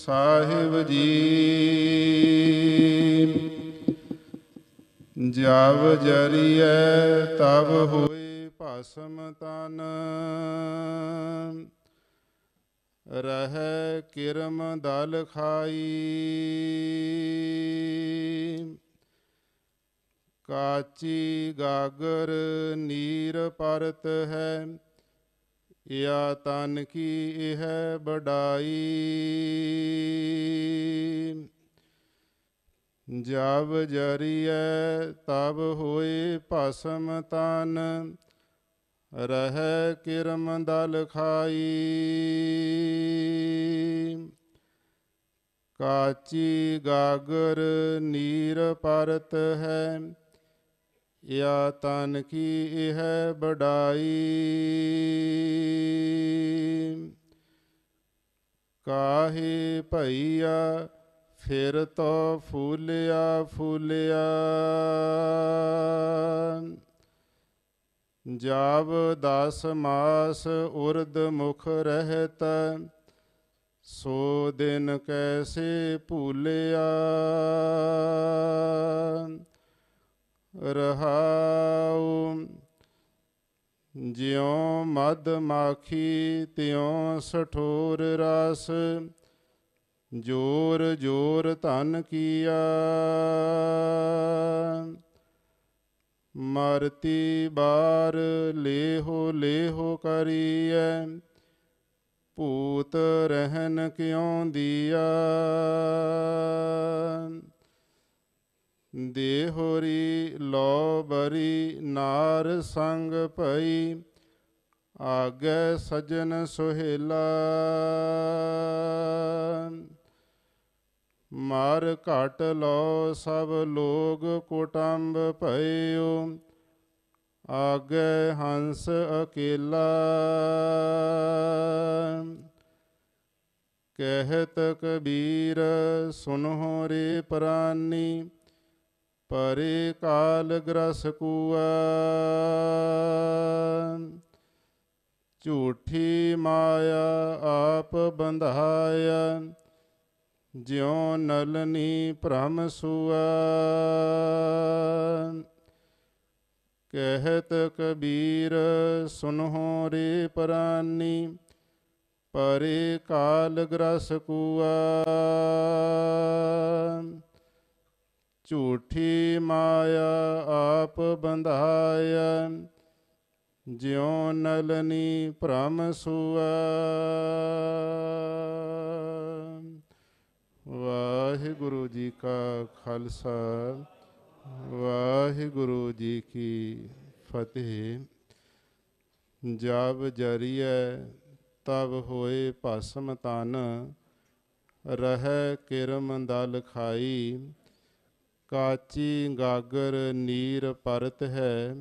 ਸਾਹਿਬ ਜੀ। ਜਬ ਜਰੀਐ ਤਬ ਹੋਏ ਭਸਮ ਤਨ। ਰਹਿ ਕਿਰਮ ਦਲ ਖਾਈ। ਕਾਚੀ ਗਾਗਰ ਨੀਰ ਪਰਤ ਹੈ। ਯਾ ਤਨ ਕੀ ਇਹ ਬੜਾਈ ਜਬ ਜਰੀਐ ਤਬ ਹੋਏ ਭਸਮ ਤਨ, ਰਹਿ ਕਿਰਮ ਦਲ ਖਾਈ। ਕਾਚੀ ਗਾਗਰ ਨੀਰ ਪਰਤ ਹੈ, ਯਾ ਤਨ ਕੀ ਇਹ ਬੜਾਈ ਕਾਹੇ ਭਈਆ ਫਿਰ ਤੋ ਫੂਲਿਆ ਫੂਲਿਆ। ਜਬ ਦਸ ਮਾਸ ਉਰਦ ਮੁਖ ਰਹਿਤ, ਸੋ ਦਿਨ ਕੈਸੇ ਭੂਲਿਆ। ਰਹਾਉ, ਜਿਉ ਮਦ ਮਾਖੀ, ਤਿਉ ਸਠੋਰ ਰਸ ਜੋਰ ਜੋਰ ਧਨ ਕੀਆ। ਮਰਤੀ ਬਾਰ ਲੇਹੋ ਲੇਹੋ ਕਰੀਐ, ਭੂਤ ਰਹਿਨ ਕਿਉ ਦੀਆ। ਦੇਹੋਰੀ ਲੋ ਬਰੀ ਨਾਰ ਸੰਗ ਭਈ, ਆਗੇ ਸਜਨ ਸੁਹੇਲਾ। ਮਾਰ ਘਟ ਲੋ ਸਭ ਲੋਗ ਕੁਟੰਬ ਭਇਓ, ਆਗੇ ਹੰਸ ਅਕੇਲਾ। ਕਹਿਤ ਕਬੀਰ, ਸੁਨਹੁ ਰੇ ਪ੍ਰਾਨੀ, ਪਰੇ ਕਾਲ ਗ੍ਰਸ ਕੂਆ। ਝੂਠੀ ਮਾਇਆ ਆਪ ਬੰਧਾਇਆ ਜਿਉ ਨਲਨੀ ਭ੍ਰਮ ਸੁਆ। ਕਹਿਤ ਕਬੀਰ, ਸੁਨਹੁ ਰੇ ਪ੍ਰਾਨੀ, ਪਰੇ ਕਾਲ ਗ੍ਰਸ ਕੂਆ। ਝੂਠੀ ਮਾਇਆ ਆਪ ਬੰਧਾਇਆ, ਜਿਉ ਨਲਨੀ ਭ੍ਰਮ ਸੁਆ। ਵਾਹਿਗੁਰੂ ਜੀ ਕਾ ਖਾਲਸਾ, ਵਾਹਿਗੁਰੂ ਜੀ ਕੀ ਫਤਿਹ। ਜਬ ਜਰੀਐ ਤਬ ਹੋਏ ਭਸਮ ਤਨ, ਰਹਿ ਕਿਰਮ ਦਲ ਖਾਈ। ਕਾਚੀ ਗਾਗਰ ਨੀਰ ਪਰਤ ਹੈ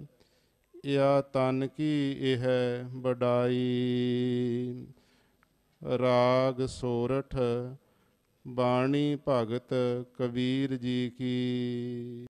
ਯਾ ਤਨ ਕੀ ਇਹ ਬਡਾਈ ਰਾਗ ਸੋਰਠ ਬਾਣੀ ਭਗਤ ਕਬੀਰ ਜੀ ਕੀ।